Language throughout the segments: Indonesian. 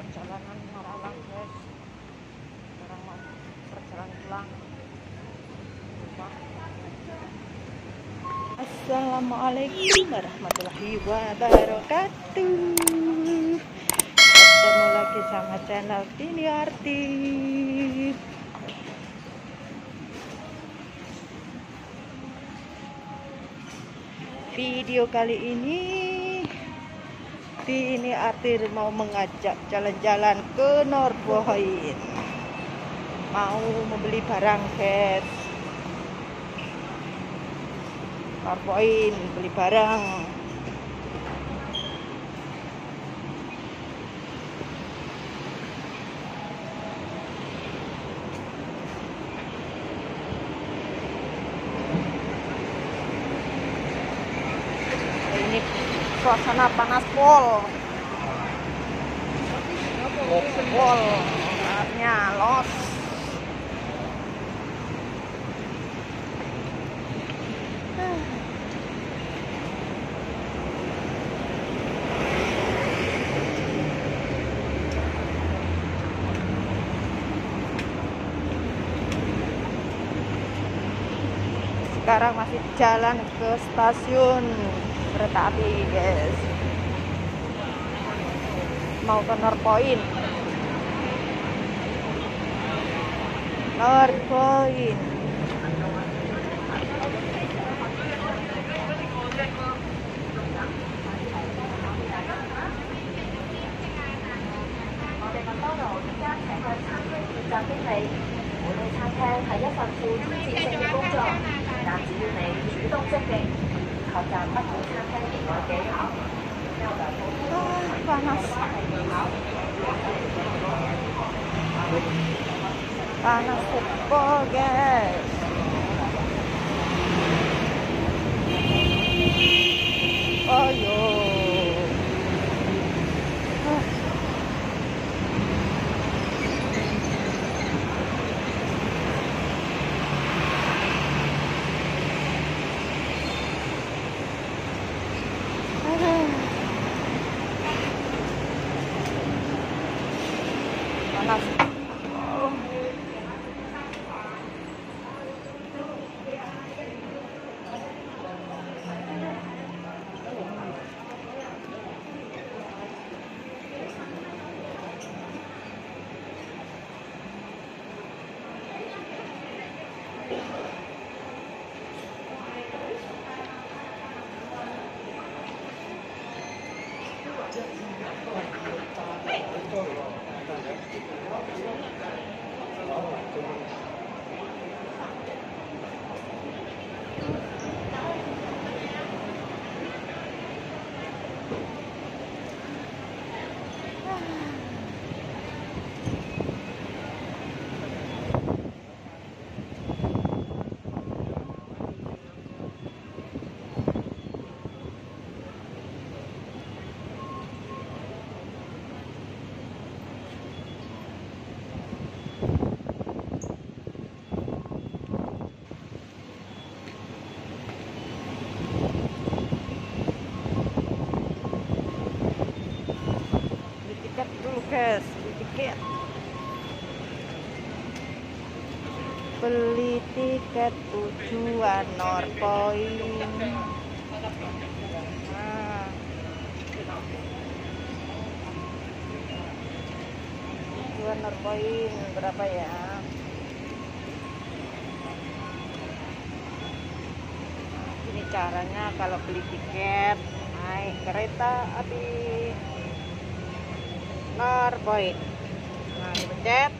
perjalanan Maralang guys. Mau perjalanan pulang. Assalamualaikum warahmatullahi wabarakatuh. Ketemu lagi sama channel Tini Arti. Video kali ini Tini Arti mau mengajak jalan-jalan ke Norboin Mau membeli barang guys Norboin beli barang ini suasana pol. Pol panasnya los. Sekarang masih jalan ke stasiun kereta api guys mau ke Norpoint Norpoint tujuan Norpoint nah. Norpoint berapa ya ini caranya kalau beli tiket naik kereta api Norpoint. Nah, dipencet.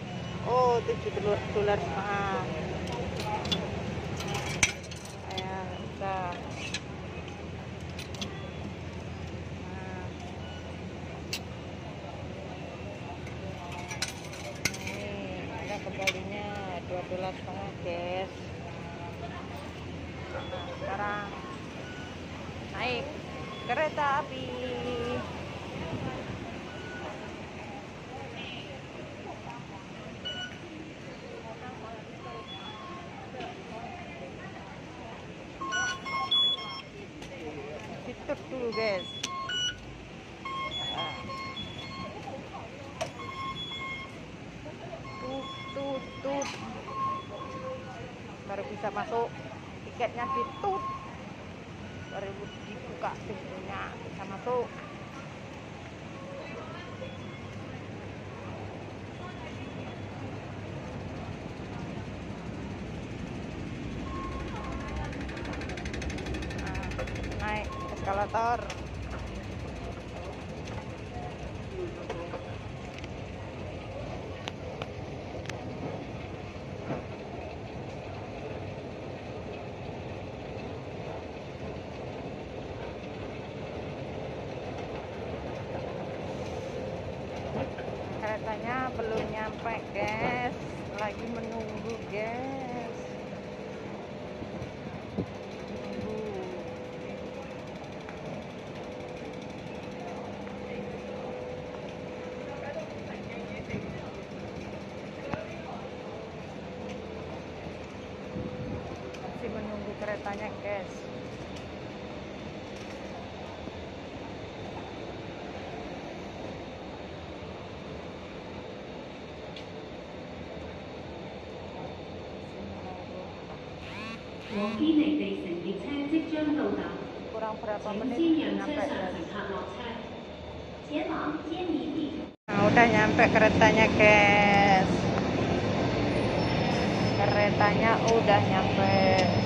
Oh, 7 dolar dolar setengah. Yes. Tut. Baru bisa masuk. Tiketnya ditut. Baru dibuka pintunya bisa masuk. Tara, rasanya guys kurang berapa menit sampai nah udah nyampe keretanya guys keretanya udah nyampe.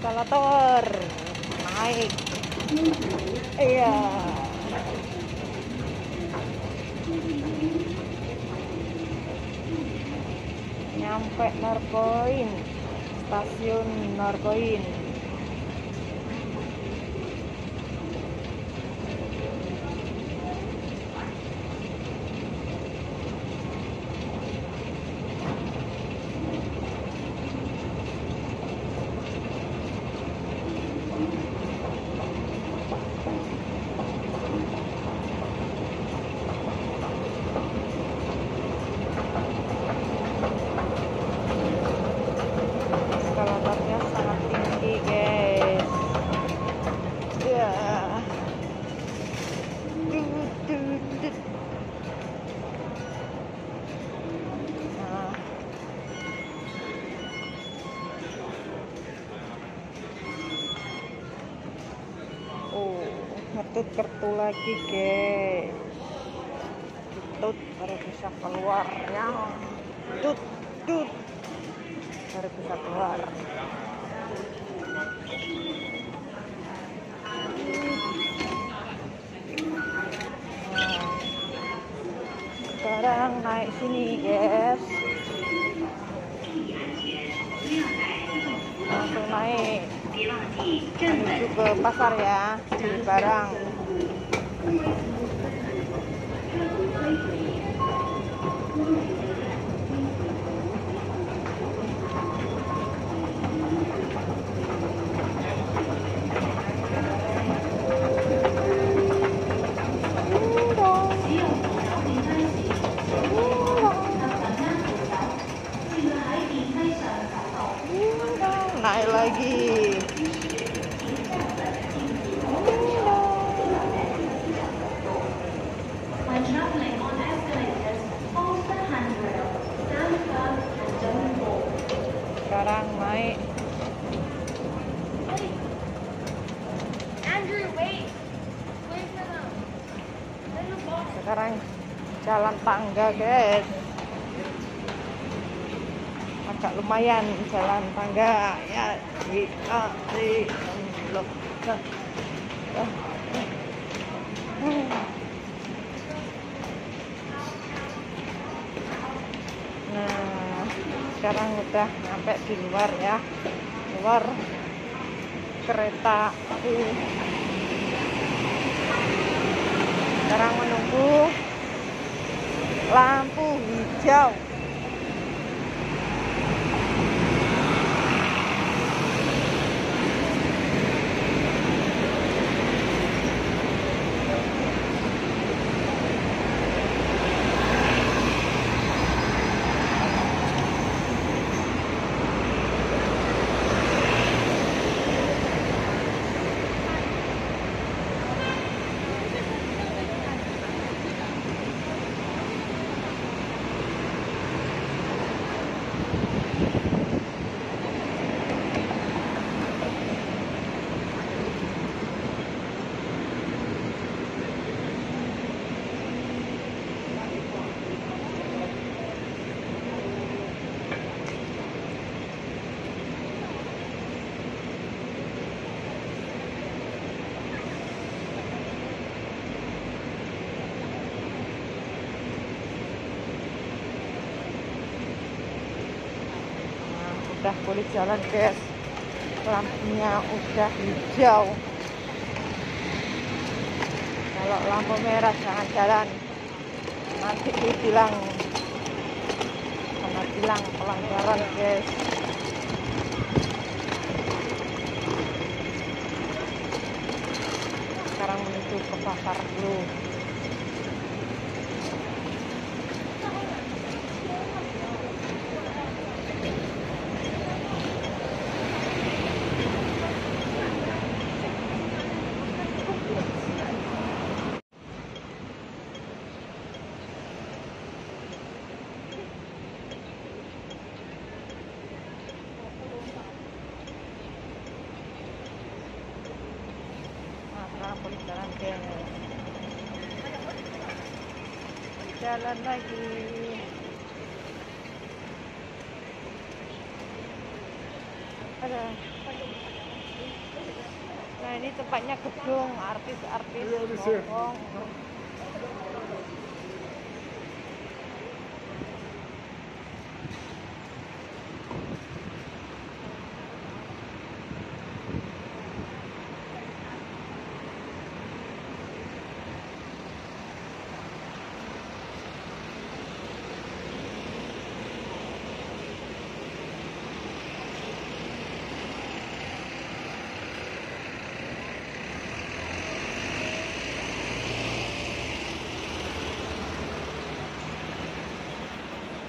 eskalator. Naik. Iya. Nyampe narkoin stasiun narkoin lagi guys tut baru bisa keluar ya. Tut tut baru bisa keluar. Sekarang naik sini guys. Langsung naik. Menuju ke pasar ya. Di barang. There's a box. sekarang jalan tangga guys. Agak lumayan jalan tangga ya ah, nah, sekarang udah nyampe di luar ya. Luar kereta api. Sekarang menunggu lampu hijau Nah, udah boleh jalan guys. Lampunya udah hijau. Kalau lampu merah jangan jalan. Nanti dibilang sama bilang pelanggaran guys. Sekarang menuju ke pasar dulu Nah, sekarang boleh jalan guys jalan lagi ada tempatnya gedung artis-artis ngomong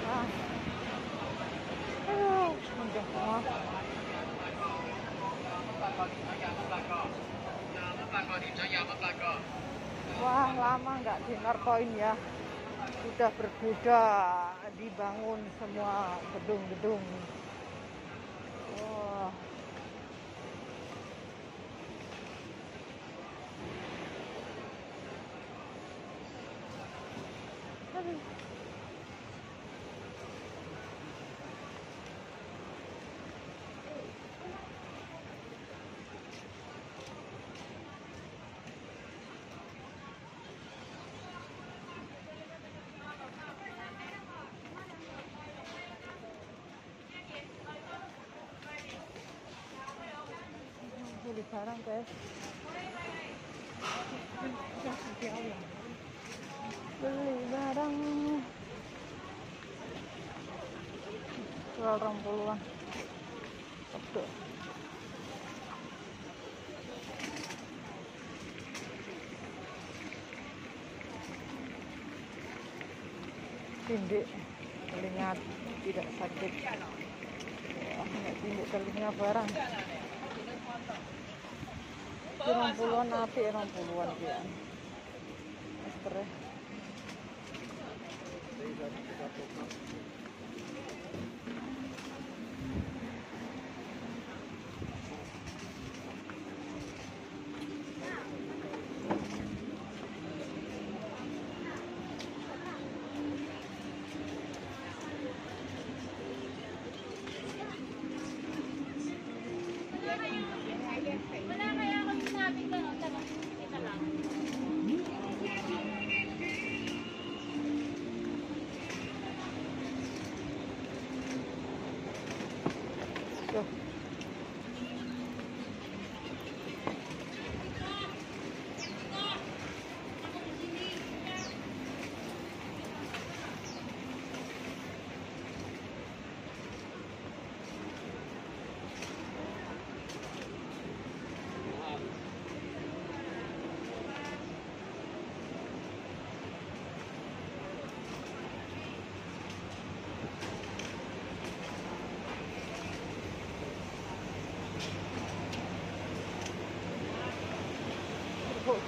Ah. Aduh, udah semua. Wah, lama nggak point ya. Sudah berbeda dibangun semua gedung-gedung. Beli barang guys. Beli barang. Jual rong puluhan. Betul. tindik telinga tidak sakit. Nggak tindik telinga barang Rong puluhan api rong puluhan Mister Wala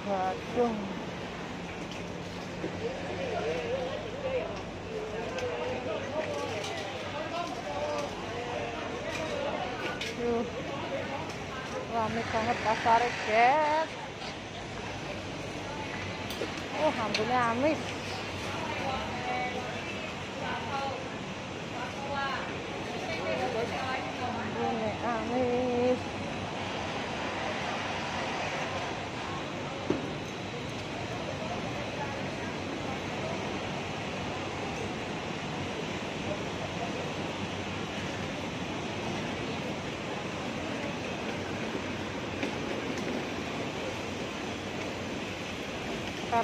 Gadung? Yuh. Rame banget pasar guys. Oh, hampirnya amis. Ini amis.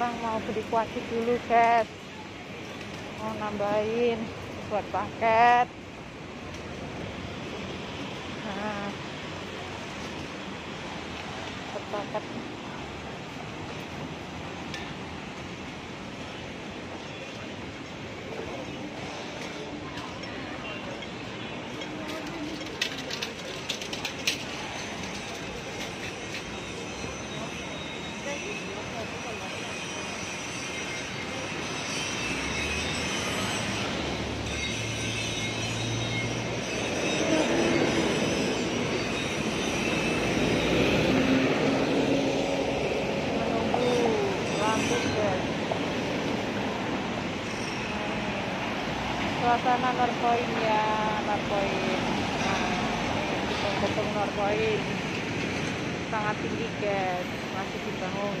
Sekarang mau beli kuaci dulu guys. Mau nambahin buat paket. Nah. Buat paket menunggu rambut guys suasana Norpoin ya Norpoin nah gedung Norpoin sangat tinggi guys. Masih dibangun.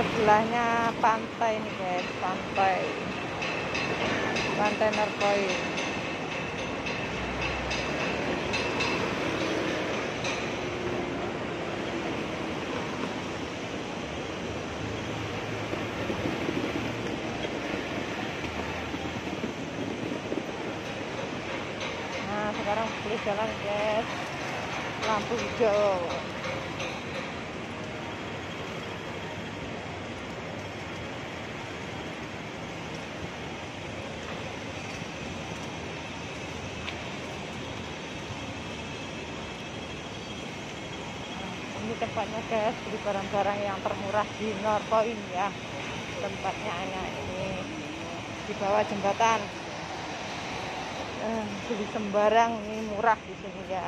Sebelahnya pantai nih guys pantai. Pantai Norpoin Nah, boleh jalan, guys. Lampu hijau. Ini tempatnya guys, beli barang-barang yang termurah di Norpoin ya. Tempatnya anak ini di bawah jembatan beli sembarang ini murah di sini ya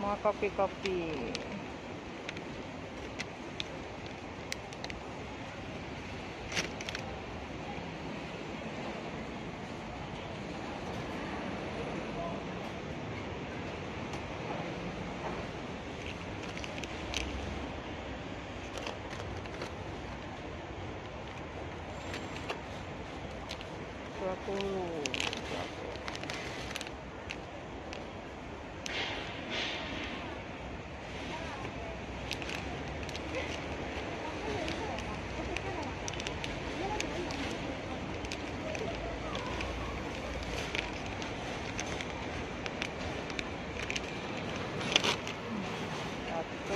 Semua kopi-kopi dua puluh satu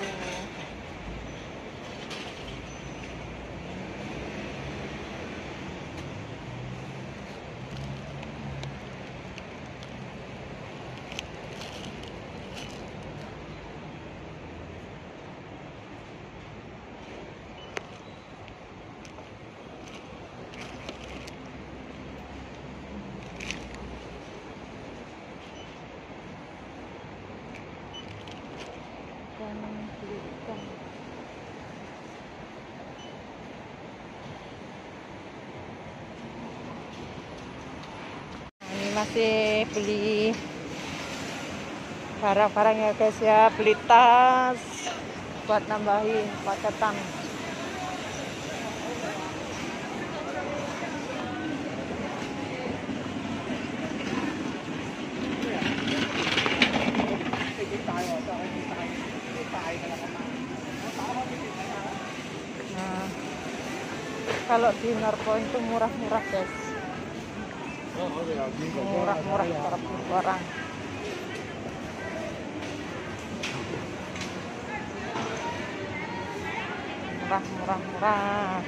ikan beli ikan Nah, ini masih beli barang-barang ya guys ya. Beli tas buat nambahin paketan. Nah kalau di Norpoint itu murah-murah guys murah-murah barang. Murah murah. Murah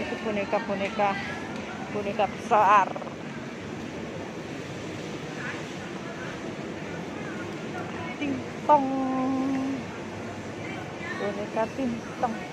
itu boneka boneka boneka besar. Tintong boneka tintong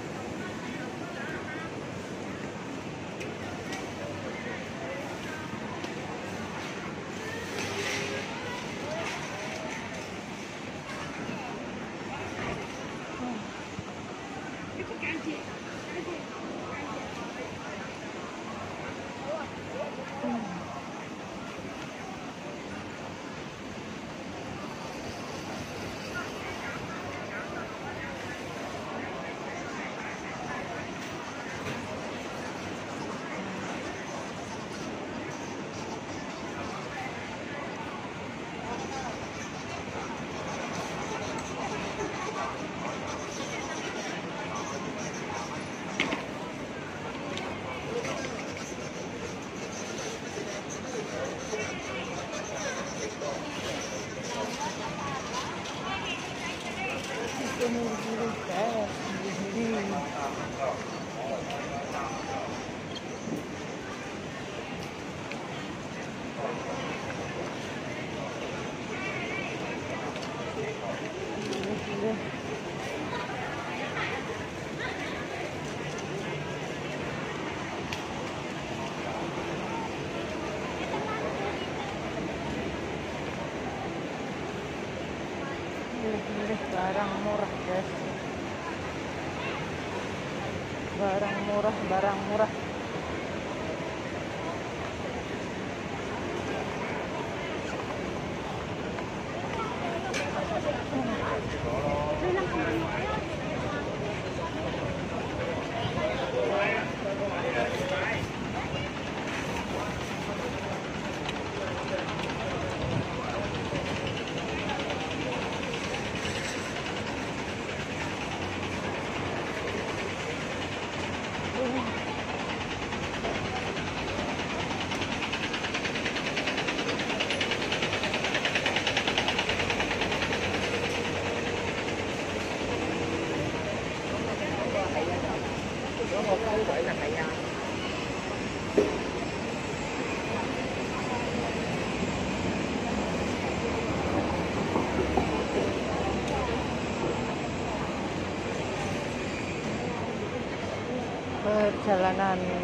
Perjalanan mau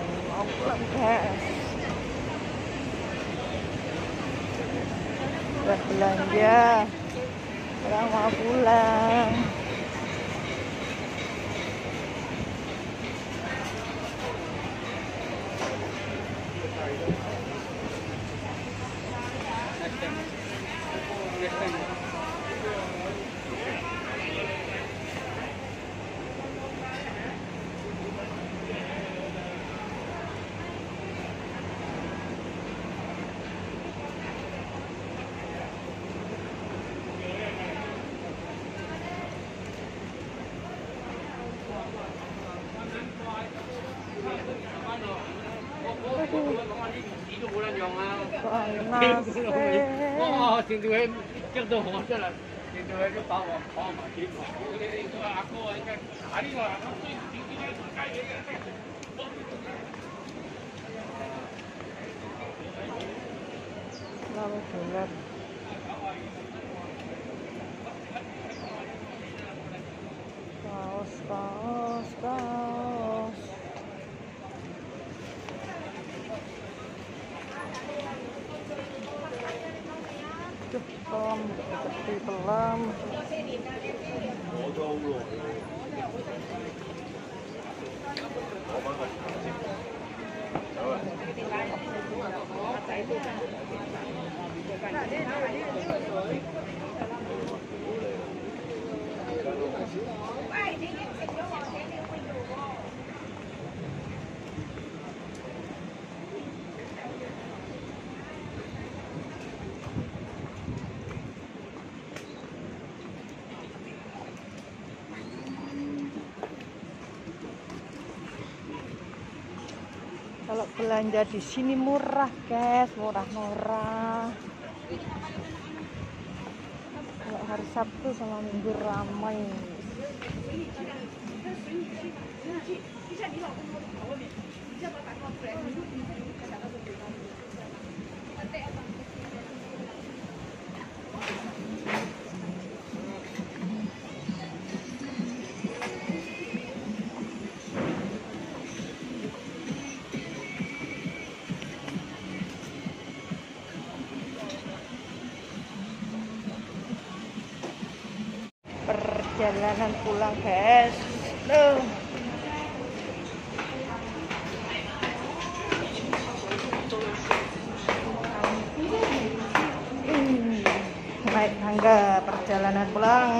我我我成条腿一出来，成条腿都爆汗，讲埋添。你你你估阿哥啊，依家睇呢个啦，咁所以？行啦。我都好耐。攞翻個茶先。走啦。嗱，你嗱，呢個呢個水。Belanja di sini murah, guys, murah-murah. Kalau hari Sabtu sama Minggu ramai. Perjalanan pulang, guys. Hmm, Naik tangga perjalanan pulang.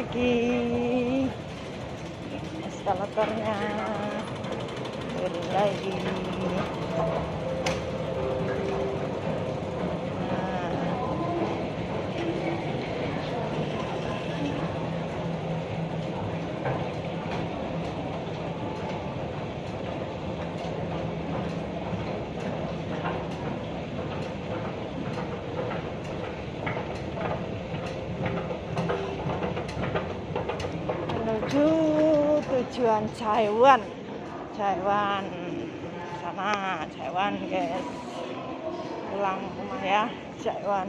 Lucky. Tujuan Taiwan. Taiwan sana Taiwan guys. Pulang rumah ya Taiwan.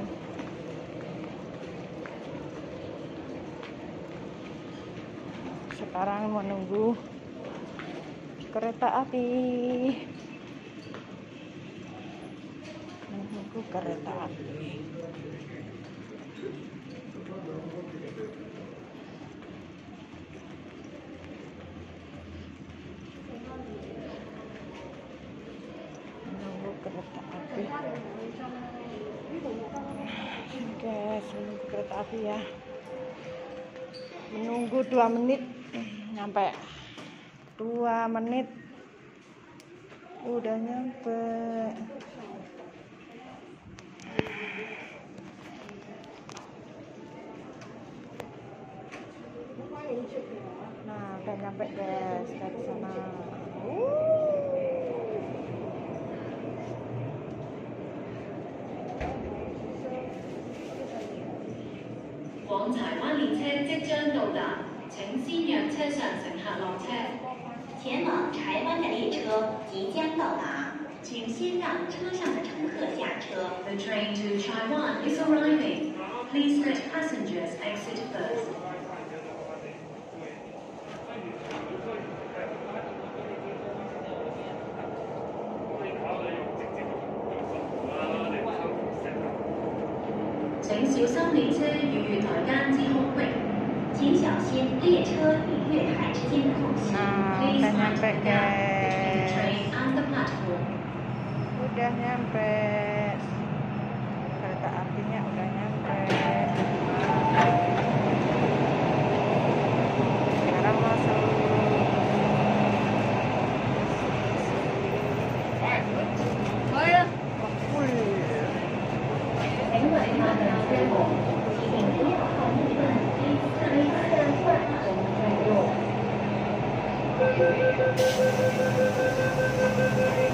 Sekarang menunggu kereta api. Menunggu kereta api menunggu kereta api guys menunggu kereta api ya menunggu dua menit. Nyampe dua menit. Udah nyampe. Nah udah nyampe guys dari sana. Wuh. 往柴灣列车即将到达，请先让车上乘客落车。前往柴湾的列车即将到达，请先让车上的乘客下车。The train to Taiwan is arriving. Please let passengers exit first. 列车与台间交会，请小心列车与月台之间的空隙。Please watch out between the train and the platform. 已经到。Thank you.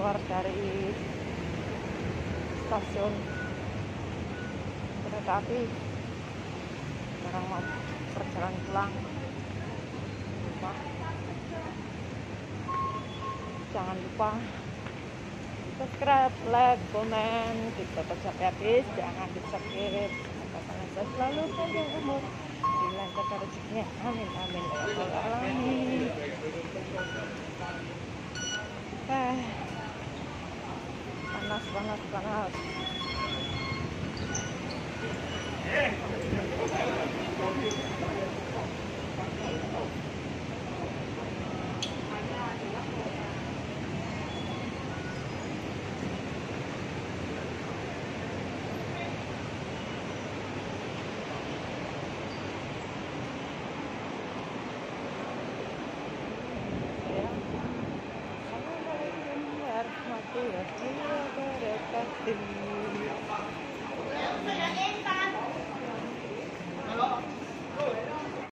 Keluar dari stasiun kereta api. Sekarang mau perjalanan pulang. Lupa. Jangan lupa subscribe, like, komen, kita sampai habis, jangan di skip. Katakan saya selalu panjang umur, dilancarkan rezekinya, amin amin. Ya alamin. Eh, panas panas panas. Ya.